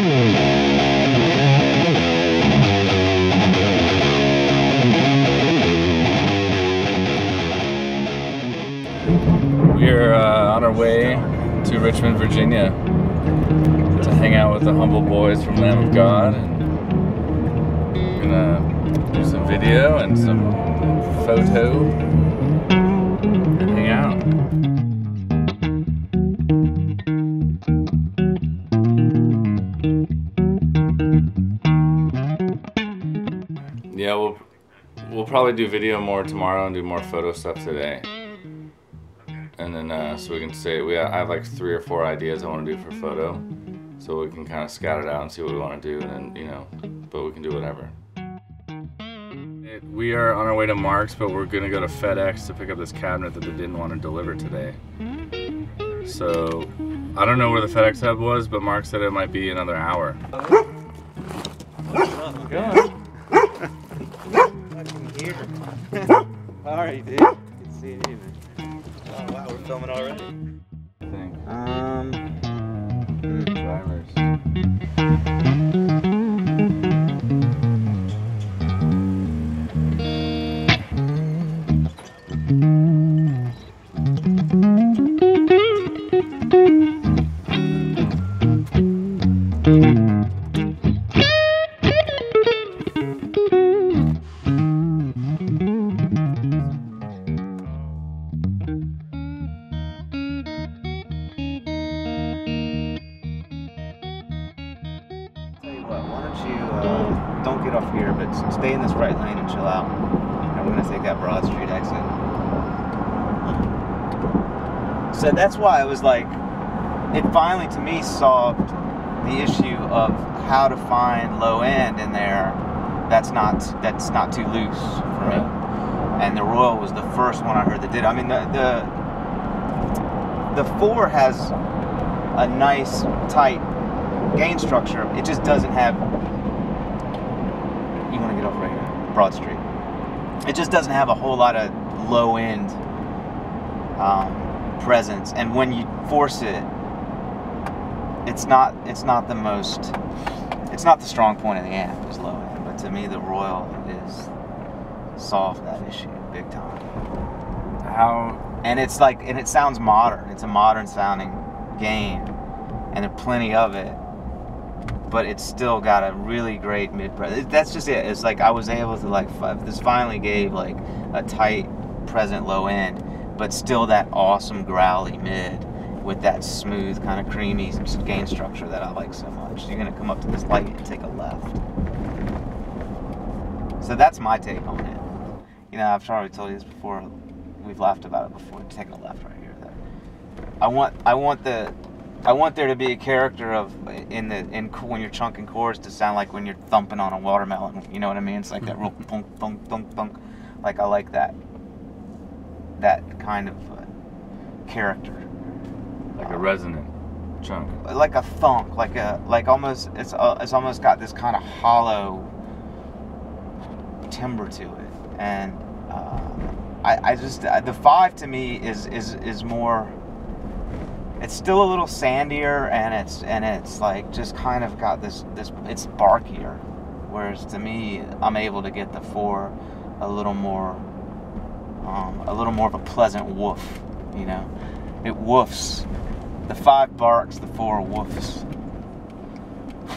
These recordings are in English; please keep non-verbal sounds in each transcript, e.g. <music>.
We're uh, on our way to Richmond, Virginia to hang out with the humble boys from Lamb of God and gonna do some video and some photo probably do video more tomorrow and do more photo stuff today. And then uh, so we can say we I have like three or four ideas I want to do for photo, so we can kind of scout it out and see what we want to do, and then you know, but we can do whatever. We are on our way to Mark's, but we're gonna go to FedEx to pick up this cabinet that they didn't want to deliver today. So I don't know where the FedEx hub was, but Mark said it might be another hour. <laughs> <laughs> Alright, dude. Good to see you, man. Oh, wow, we're filming already. Thing. Um, get off here, but stay in this right lane and chill out. And we're gonna take that Broad Street exit. So that's why it was like, it finally to me solved the issue of how to find low end in there. That's not that's not too loose for me. And the Royal was the first one I heard that did. I mean the the the four has a nice tight gain structure. It just doesn't have. You want to get off right here, Broad Street. It just doesn't have a whole lot of low end um, presence, and when you force it, it's not. It's not the most. It's not the strong point of the amp. Is low end, but to me, the Royal is solved that issue big time. How And it's like, and it sounds modern. It's a modern sounding gain, and there's plenty of it. But it's still got a really great mid. pre- That's just it. It's like I was able to like this finally gave like a tight present low end, but still that awesome growly mid with that smooth kind of creamy gain structure that I like so much. You're gonna come up to this light and take a left. So that's my take on it. You know, I've probably told you this before. We've laughed about it before. Taking a left right here. That I want. I want the. I want there to be a character of in the in when you're chunking chords to sound like when you're thumping on a watermelon. You know what I mean? It's like that real thunk thunk thunk thunk. Like I like that. That kind of uh, character. like a resonant chunk. Like a thunk. Like a like almost. It's uh, it's almost got this kind of hollow timbre to it, and uh, I I just uh, the five to me is is is more. It's still a little sandier, and it's and it's like just kind of got this this it's barkier, whereas to me I'm able to get the four a little more um, a little more of a pleasant woof, you know. It woofs. The five barks, the four woofs.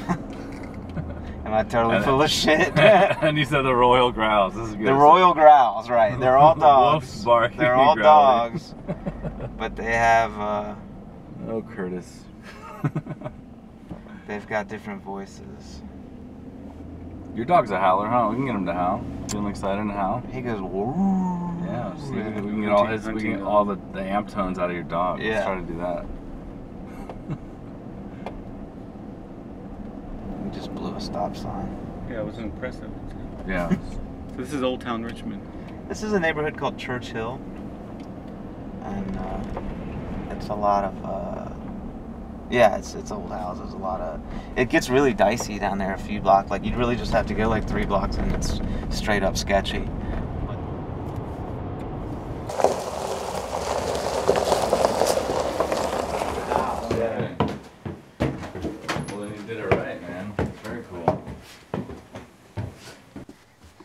<laughs> Am I totally And- full of <laughs> shit? <laughs> and you said the royal growls. This is good. The royal growls, right? They're all dogs. Wolf barking, They're all growling. dogs, but they have uh, oh, Curtis. <laughs> they've got different voices. Your dog's a howler, huh? We can get him to howl. Feeling excited to howl. He goes, Woo. Yeah, see, we, can, we can get all his, we can get all the, the amp tones out of your dog. Let's Yeah. try to do that. We just blew a stop sign. Yeah, it was impressive. Yeah. <laughs> So this is Old Town Richmond. This is a neighborhood called Church Hill, and uh, it's a lot of, uh, yeah, it's it's old houses. A lot of it gets really dicey down there. A few blocks, like you'd really just have to go like three blocks, and it's straight up sketchy.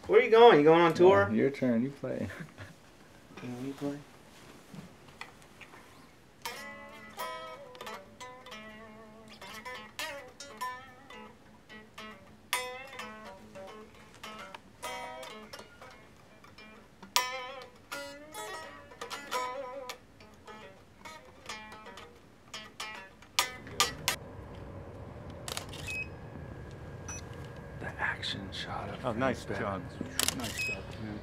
Where are you going? You going on tour? Yeah, your turn. You play. Can you play? Shot of Oh, nice Fazbear. job. <laughs> Nice job, man.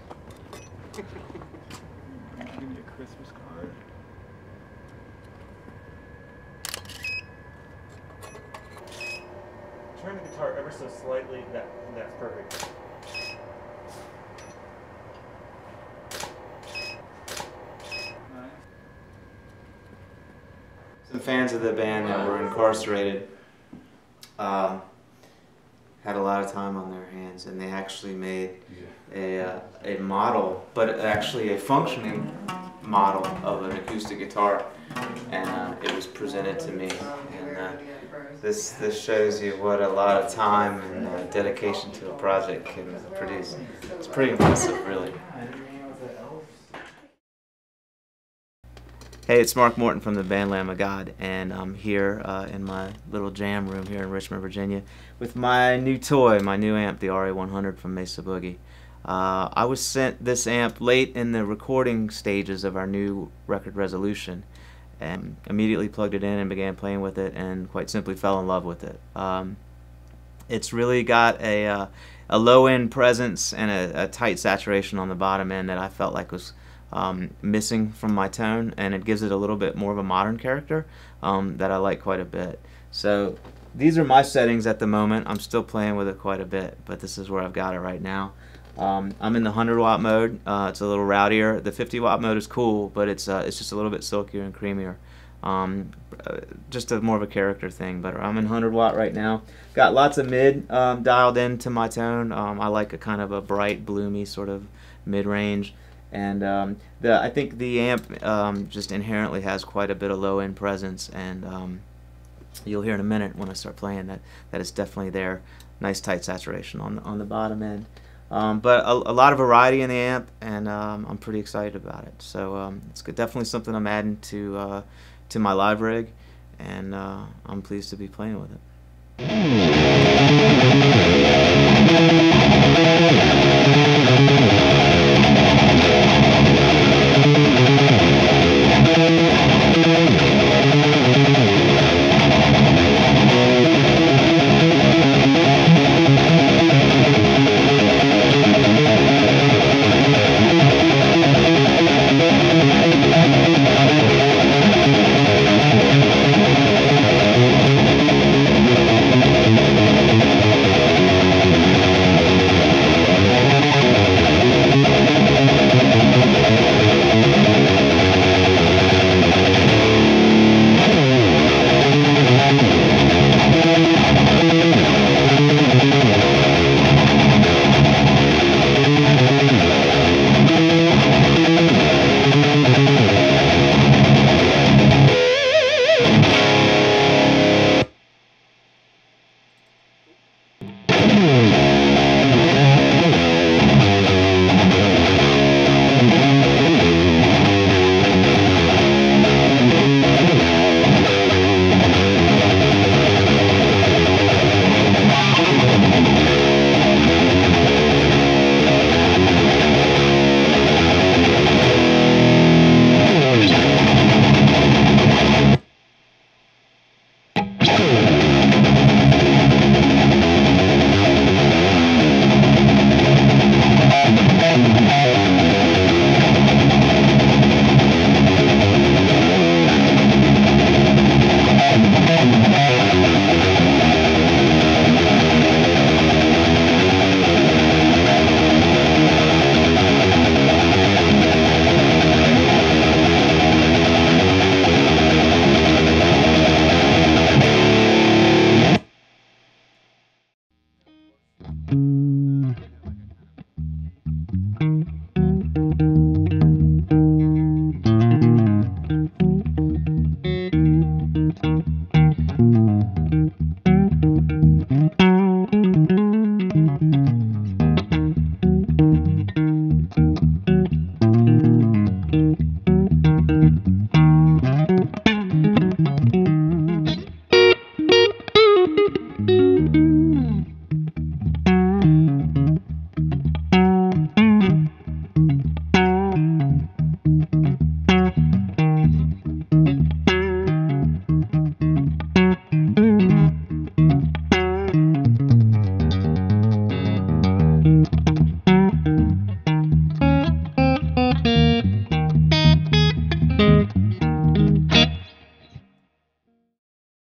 Give me a Christmas card. Turn the guitar ever so slightly. That that's perfect. Nice. Some fans of the band that were incarcerated um, had a lot of time on their hands, and they actually made a, uh, a model, but actually a functioning model of an acoustic guitar, and uh, it was presented to me. And uh, this this shows you what a lot of time and uh, dedication to a project can produce. It's pretty impressive, really. Hey, it's Mark Morton from the band Lamb of God, and I'm here uh, in my little jam room here in Richmond, Virginia, with my new toy, my new amp, the RA100 from Mesa Boogie. Uh, I was sent this amp late in the recording stages of our new record resolution, and immediately plugged it in and began playing with it, and quite simply fell in love with it. Um, it's really got a, uh, a low end presence and a, a tight saturation on the bottom end that I felt like was um, missing from my tone, and it gives it a little bit more of a modern character um, that I like quite a bit. So these are my settings at the moment. I'm still playing with it quite a bit, but this is where I've got it right now. Um, I'm in the 100 watt mode. Uh, it's a little rowdier. The 50 watt mode is cool, but it's uh, it's just a little bit silkier and creamier. Um, uh, just a more of a character thing. But I'm in 100 watt right now. Got lots of mid um, dialed into my tone. Um, I like a kind of a bright, bloomy sort of mid range. And um, the I think the amp um, just inherently has quite a bit of low end presence, and um, you'll hear in a minute when I start playing that that is definitely there. Nice tight saturation on the, on the bottom end. Um, but a, a lot of variety in the amp, and um, I'm pretty excited about it. So um, it's definitely something I'm adding to uh, to my live rig, and uh, I'm pleased to be playing with it.